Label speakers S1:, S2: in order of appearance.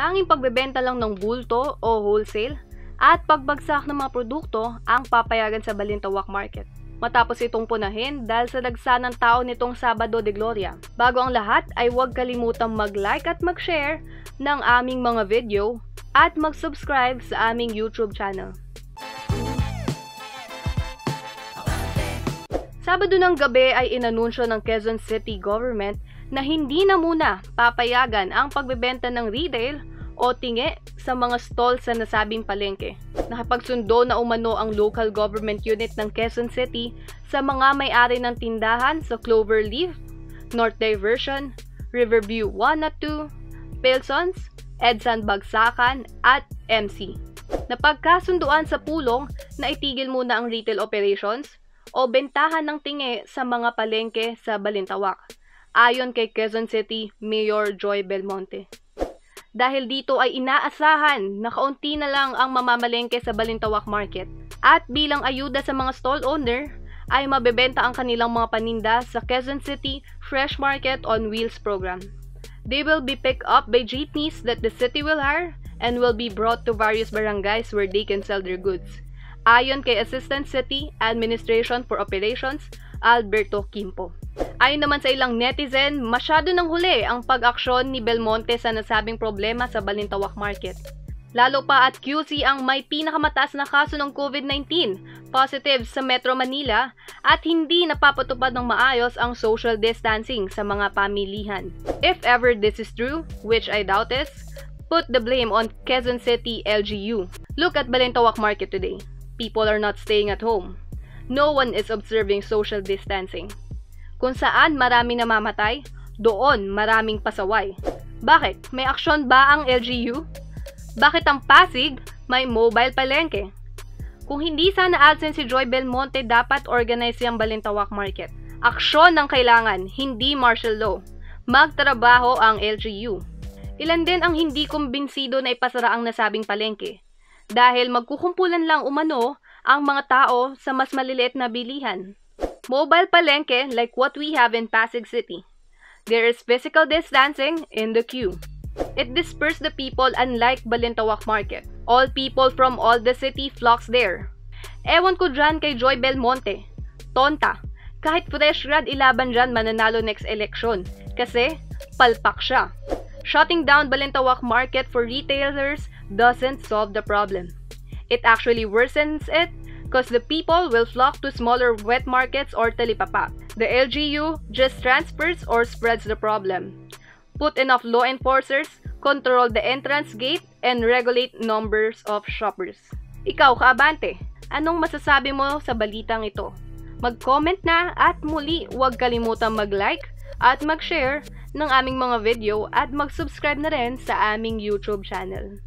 S1: Tanging pagbebenta lang ng bulto o wholesale at pagbagsak ng mga produkto ang papayagan sa Balintawak Market. Matapos itong punahin dahil sa dagsa ng tao nitong Sabado de Gloria. Bago ang lahat ay huwag kalimutang mag-like at mag-share ng aming mga video at mag-subscribe sa aming YouTube channel. Sabado ng gabi ay inanunsyo ng Quezon City Government na hindi na muna papayagan ang pagbebenta ng retail o tingi sa mga stall sa nasabing palengke. Nakapagsundo na umano ang local government unit ng Quezon City sa mga may-ari ng tindahan sa Cloverleaf, North Diversion, Riverview 1 at 2, Pilsons, Edsan Bagsakan at MC. Napagkasunduan sa pulong na itigil muna ang retail operations o bentahan ng tingi sa mga palengke sa Balintawak, ayon kay Quezon City Mayor Joy Belmonte. Dahil dito ay inaasahan na kaunti na lang ang mamamalengke sa Balintawak Market. At bilang ayuda sa mga stall owner, ay mabebenta ang kanilang mga paninda sa Quezon City Fresh Market on Wheels program. They will be picked up by jeepneys that the city will hire and will be brought to various barangays where they can sell their goods. Ayon kay Assistant City Administration for Operations, Alberto Kimpo. Ayon naman sa ilang netizen, masyado nang huli ang pag-aksyon ni Belmonte sa nasabing problema sa Balintawak Market. Lalo pa at QC ang may pinakamataas na kaso ng COVID-19 positive sa Metro Manila at hindi napapatupad ng maayos ang social distancing sa mga pamilihan. If ever this is true, which I doubt is, put the blame on Quezon City LGU. Look at Balintawak Market today. People are not staying at home. No one is observing social distancing. Kung saan marami namamatay, doon maraming pasaway. Bakit? May aksyon ba ang LGU? Bakit ang Pasig may mobile palengke? Kung hindi sana absent si Joy Belmonte, dapat organize yung Balintawak Market. Aksyon ang kailangan, hindi martial law. Magtrabaho ang LGU. Ilan din ang hindi kumbinsido na ipasara ang nasabing palengke. Dahil magkukumpulan lang umano ang mga tao sa mas maliliit na bilihan. Mobile palengke like what we have in Pasig City. There is physical distancing in the queue. It dispersed the people unlike Balintawak Market. All people from all the city flocks there. Ewan ko dyan kay Joy Belmonte. Tonta. Kahit fresh grad ilaban dyan mananalo next election. Kasi, palpak siya. Shutting down Balintawak Market for retailers doesn't solve the problem. It actually worsens it because the people will flock to smaller wet markets or talipapa. The LGU just transfers or spreads the problem. Put enough law enforcers, control the entrance gate, and regulate numbers of shoppers. Ikaw, kaabante, anong masasabi mo sa balitang ito? Mag-comment na at muli huwag kalimutang mag-like at mag-share ng aming mga video at mag-subscribe na rin sa aming YouTube channel.